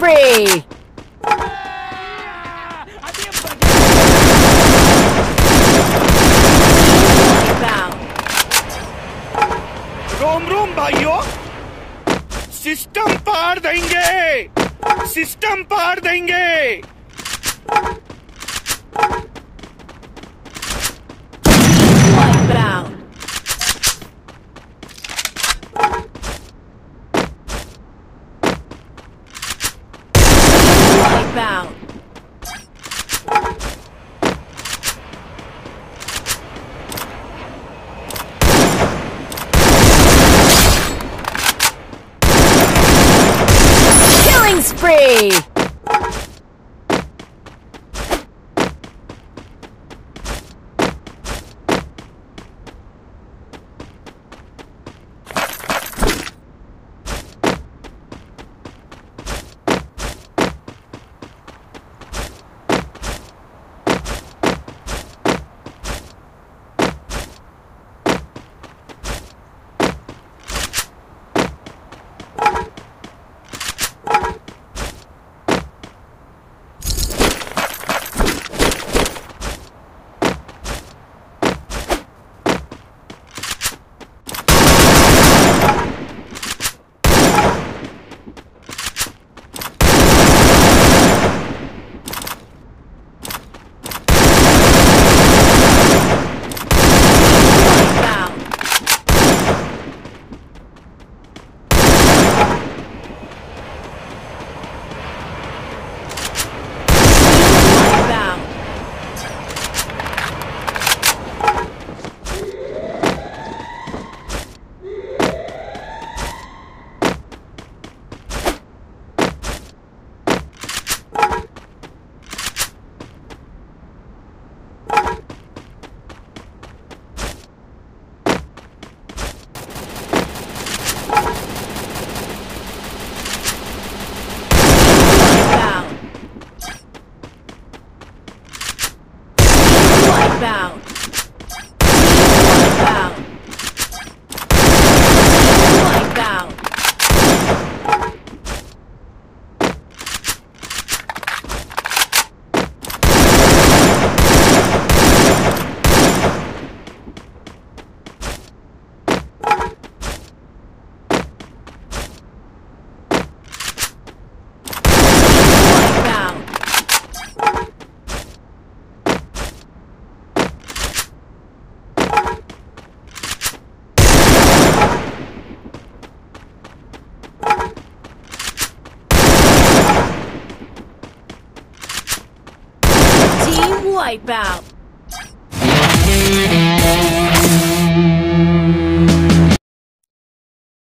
spree! रोम रोम भाइयों system पार देंगे system पार देंगे Wipeout! Killing spree! about? Wipeout!